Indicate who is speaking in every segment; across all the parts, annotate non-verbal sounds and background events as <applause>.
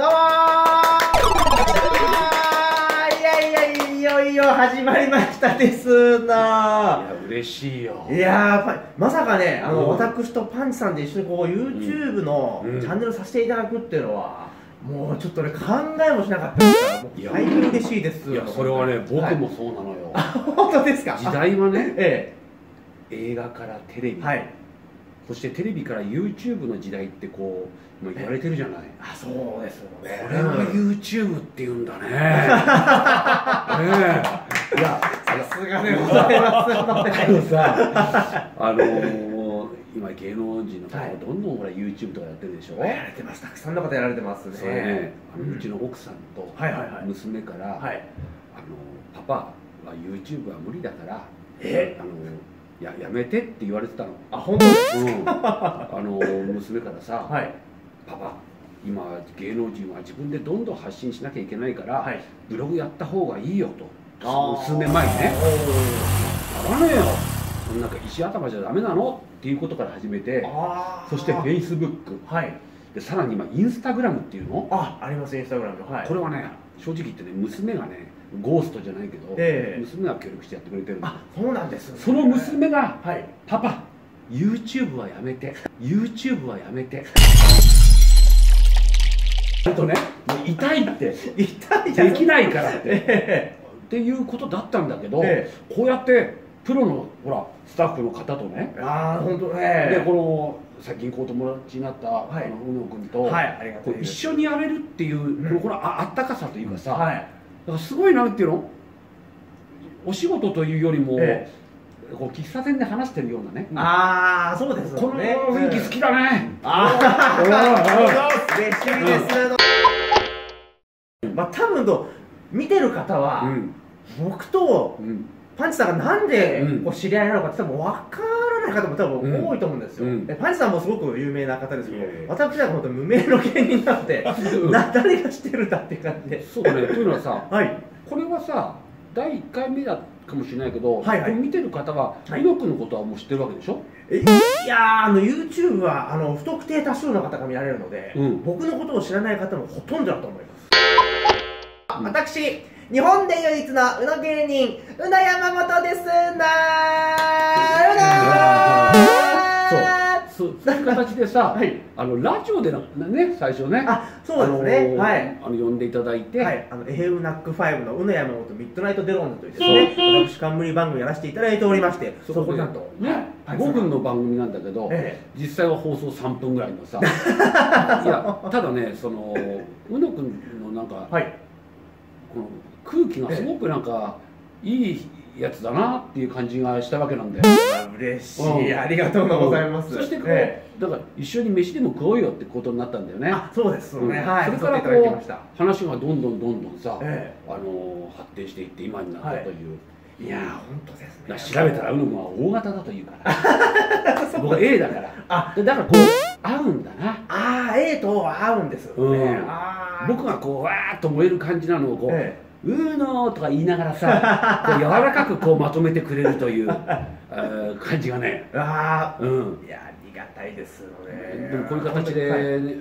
Speaker 1: どうもー。いやいやいよいよ始まりましたですな。い
Speaker 2: や嬉しいよ。
Speaker 1: いやまさかねあの、
Speaker 2: うん。
Speaker 1: 私とパンチさんで一緒にこう YouTube の
Speaker 2: うん。
Speaker 1: チャンネルさせていただくっていうのは、もうちょっとね考えもしなかったですから大変嬉しいです。
Speaker 2: いやそれはね僕
Speaker 1: はい。
Speaker 2: もそうなのよ、
Speaker 1: 本当ですか？
Speaker 2: 時代はね
Speaker 1: え
Speaker 2: 映画からテレビ、
Speaker 1: えはい
Speaker 2: そしてテレビから YouTube の時代ってこう今言われてるじゃない、
Speaker 1: あそうですよね。
Speaker 2: これは YouTube って言うんだね。<laughs> ねえ。いや
Speaker 1: さすがでございます
Speaker 2: あのさあのー今芸能人の方
Speaker 1: はい。
Speaker 2: がどんどんほら YouTube とかやってるでしょ、
Speaker 1: やられてます。たくさんの方やられてますね。
Speaker 2: それねあの
Speaker 1: う
Speaker 2: ちの奥さんと娘から、
Speaker 1: はい。
Speaker 2: あのパパは YouTube は無理だから
Speaker 1: え？
Speaker 2: あのややめてって言われてたの、
Speaker 1: あ本当？です
Speaker 2: うん、<laughs> あの娘からさ、
Speaker 1: はい
Speaker 2: パパ今芸能人は自分でどんどん発信しなきゃいけないから、
Speaker 1: はい。
Speaker 2: ブログやった方がいいよと。
Speaker 1: あー。
Speaker 2: 数年前にね。
Speaker 1: お
Speaker 2: やらねえよ。そんなんか石頭じゃダメなの？っていうことから始めて
Speaker 1: ーあー。
Speaker 2: そして Facebook
Speaker 1: はい。
Speaker 2: でさらに今インスタグラムっていうの、
Speaker 1: あありますインスタグラム。のはい。
Speaker 2: これはね正直言ってね娘がねゴーストじゃないけど、
Speaker 1: ええ。
Speaker 2: 娘が協力してやってくれてるの。
Speaker 1: あそうなんですね。
Speaker 2: その娘が
Speaker 1: はい「
Speaker 2: パパ YouTube はやめて YouTube はやめて」あとね痛いって。<laughs>
Speaker 1: 痛い
Speaker 2: できないからって。<laughs>
Speaker 1: え
Speaker 2: っていうことだったんだけど、
Speaker 1: え。
Speaker 2: こうやってプロのほらスタッフの方とね、
Speaker 1: えああ本当
Speaker 2: で
Speaker 1: ね
Speaker 2: この最近こう友達になった、
Speaker 1: い。
Speaker 2: あの宇野君と、
Speaker 1: はい
Speaker 2: と一緒にやれるっていう、
Speaker 1: ん。
Speaker 2: このああったかさというかさ、
Speaker 1: はい。
Speaker 2: だからすごいなんていうの？お仕事というよりも、
Speaker 1: え
Speaker 2: こう喫茶店で話してるようなね、
Speaker 1: ああそうです
Speaker 2: この
Speaker 1: ね
Speaker 2: 雰囲気好きだね、
Speaker 1: あ
Speaker 2: うん
Speaker 1: あ嬉しいです。まあ多分と見てる方
Speaker 2: う
Speaker 1: は
Speaker 2: ん。
Speaker 1: 僕と
Speaker 2: うん
Speaker 1: パンチさんがなんで
Speaker 2: うん。
Speaker 1: こう知り合いなのかって多分分からない方も多分多いと思うんですよ、
Speaker 2: うん。
Speaker 1: でパンチさんもすごく有名な方ですけど、私は本当無名の芸人なので <laughs> な誰が知ってるんだっていう感じで。
Speaker 2: そうだね。というのはさ
Speaker 1: はい。
Speaker 2: これはさ第1回目だかもしれないけど、
Speaker 1: はいはい。
Speaker 2: 見てる方は
Speaker 1: はい。
Speaker 2: のことはもう知ってるわけでしょ、
Speaker 1: えいやーあの YouTube はあの不特定多数の方が見られるので、
Speaker 2: うん。
Speaker 1: 僕のことを知らない方もほとんどだと思います、私日本で唯一のうの芸人うの山本ですなー。う
Speaker 2: そうそういう形でさ、
Speaker 1: はい。
Speaker 2: あのラジオでなね最初ね
Speaker 1: あそうですね、
Speaker 2: あのー
Speaker 1: はい。
Speaker 2: あの呼んでいただいて、
Speaker 1: はい、あのエヘウナック5のうの山本ミッドナイトデローンズというですね私冠番組やらせていただいておりまして。そこ
Speaker 2: で
Speaker 1: なんと
Speaker 2: ね、
Speaker 1: はい
Speaker 2: 5分の番組なんだけど、
Speaker 1: え
Speaker 2: 実際は放送3分ぐらいのさいやただねその宇野君のなんか、
Speaker 1: えはい
Speaker 2: この空気がすごくなんか、いいやつだなっていう感じがしたわけなんだよ
Speaker 1: 嬉し
Speaker 2: うん。
Speaker 1: いありがとうございます。
Speaker 2: そしてこう、
Speaker 1: え
Speaker 2: だから一緒に飯でも食おうよってことになったんだよね。
Speaker 1: そうですね、
Speaker 2: うん。
Speaker 1: はい
Speaker 2: それから
Speaker 1: 誘っていただきました。
Speaker 2: こう話がどんどんどんどんさ、
Speaker 1: え
Speaker 2: あのー発展していって今になったという、
Speaker 1: い。やー本当ですね。
Speaker 2: 調べたら宇野君は大型だというから。<laughs> 僕は A だから。
Speaker 1: あ。
Speaker 2: でだからこう合うんだな。
Speaker 1: あー A と合うんですよね、
Speaker 2: うん。僕がこうわーっと燃える感じなのをこう、
Speaker 1: え
Speaker 2: うーのーとか言いながらさ <laughs> こう柔らかくこうまとめてくれるという感じがね。
Speaker 1: えあ
Speaker 2: うん。
Speaker 1: ーいやありがたいですよね。
Speaker 2: でもこういう形で、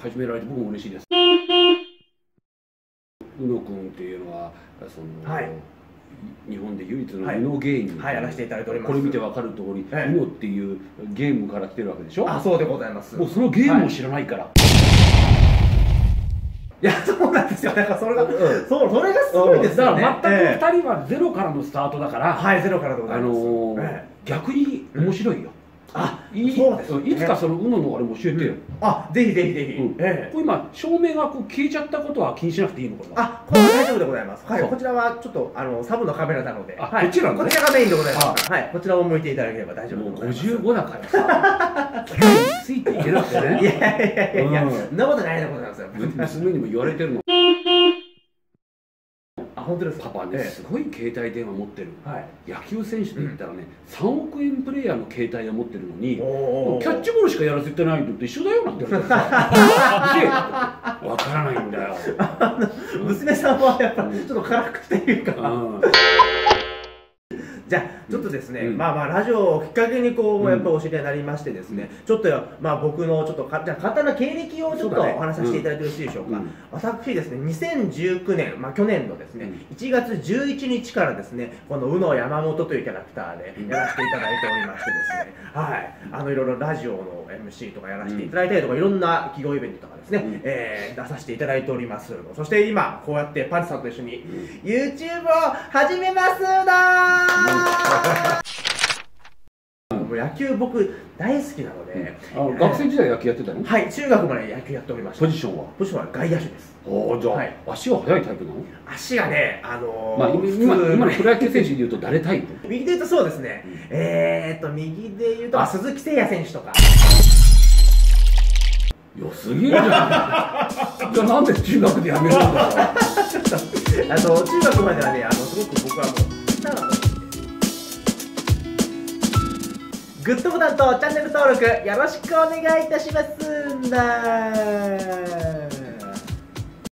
Speaker 2: 始められて僕も嬉しいです。宇野君っていうのはその、
Speaker 1: はい
Speaker 2: 日本で唯一の
Speaker 1: はい。
Speaker 2: 宇野芸人、
Speaker 1: はいやらせていただいております。
Speaker 2: これ見てわかる通り、
Speaker 1: ええ
Speaker 2: 宇野っていうゲームから来てるわけでしょ？
Speaker 1: あそうでございます。
Speaker 2: もうそのゲームを知らないから、
Speaker 1: い。やそうなんですよ。だからそれが、
Speaker 2: うん。
Speaker 1: そうそれがすごいですよね。
Speaker 2: だから
Speaker 1: ええ。
Speaker 2: 全く2人はゼロからのスタートだから、
Speaker 1: はいゼロからでござ
Speaker 2: あ
Speaker 1: います、
Speaker 2: のー
Speaker 1: ええ。
Speaker 2: 逆に面白いよ、
Speaker 1: あ
Speaker 2: い
Speaker 1: そうです。ね
Speaker 2: いつかその宇野のあれも教えてよ、
Speaker 1: あぜひぜひぜひ、
Speaker 2: うん。
Speaker 1: ええ。
Speaker 2: これ今照明がこう消えちゃったことは気にしなくていいのこれは
Speaker 1: あ、これは大丈夫でございます。はい、こちらはちょっとあのサブのカメラなので、
Speaker 2: あ
Speaker 1: はい、
Speaker 2: こっちなんだね。
Speaker 1: こちらがメインでございます。はい、こちらを向いていただければ大丈夫で
Speaker 2: もう
Speaker 1: ございます。
Speaker 2: 55だからさ。ついていけなくてね
Speaker 1: いやいやいやいや、
Speaker 2: うん。
Speaker 1: そんなことないでございますよ。
Speaker 2: 娘にも言われてるの。
Speaker 1: あ、本当ですか？
Speaker 2: パパね
Speaker 1: え
Speaker 2: すごい携帯電話持ってる。
Speaker 1: えはい。
Speaker 2: 野球選手で言ったらね、3億円プレイヤーの携帯を持ってるのに
Speaker 1: お
Speaker 2: キャッチボールしかやらせてないのと一緒だよなんて言われて <laughs> からないんだよ、
Speaker 1: 娘さんはやっぱちょっと辛くていうか、
Speaker 2: うん、
Speaker 1: じゃあちょっとですね、
Speaker 2: うん。
Speaker 1: まあまあラジオをきっかけにこう、
Speaker 2: うん
Speaker 1: やっぱお知り合いになりましてですね、ちょっとまあ僕のちょっと簡単な経歴をちょっとお話しさせていただいてよろしいでしょうか、
Speaker 2: うん。
Speaker 1: 私ですね2019年、まあ、去年のですね、1月11日からですねこの宇野山本というキャラクターでやらせていただいておりましてですね、<laughs> はい。あのいろいろラジオの MC とかやらせていただいたりとか、いろんな企業イベントとかですね、
Speaker 2: うん。
Speaker 1: えー出させていただいております。そして今こうやってパンチさんと一緒に YouTube を始めますだーもう野球僕大好きなので、
Speaker 2: あの学生時代野球やってたの？
Speaker 1: はい中学まで野球やっておりました。
Speaker 2: ポジションは？
Speaker 1: ポジションは外野手です。
Speaker 2: おおじゃあ、
Speaker 1: はい。
Speaker 2: 足は速いタイプなの？
Speaker 1: 足がねあのー
Speaker 2: まあ今今今のプロ野球選手でいうと誰タイプ？
Speaker 1: 右で言うとそうですね、えーっと右で言うと鈴木誠也選手とか。
Speaker 2: 良すぎるじゃん。<laughs> じゃあなんで中学でやめるんだよ。
Speaker 1: あの中学まではねあのすごく僕はもうグッドボタンとチャンネル登録よろしくお願いいたします